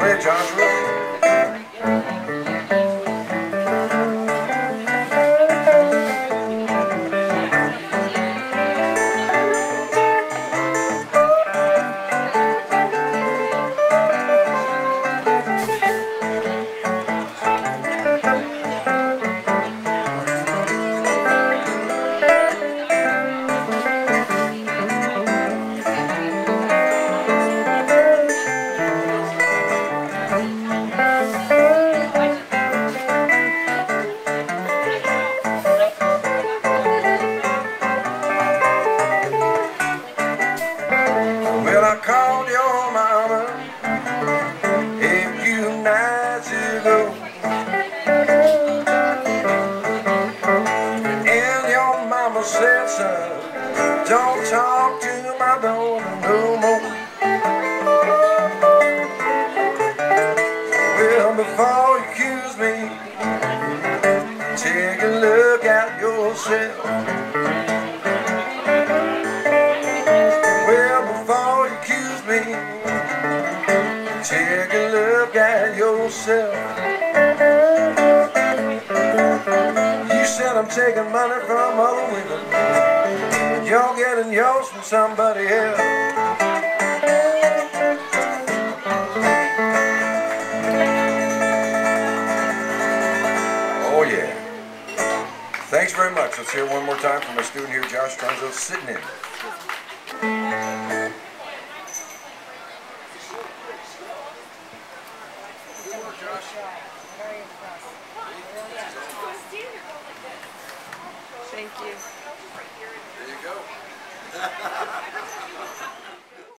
It, Joshua. Son, don't talk to my daughter no more. Well, before you accuse me, take a look at yourself. Well, before you accuse me, take a look at yourself. and I'm taking money from other women. And you're getting yours from somebody else. Oh yeah. Thanks very much. Let's hear one more time from a student here, Josh Trunzo, sitting in. Josh. Very impressed. Thank you. There you go.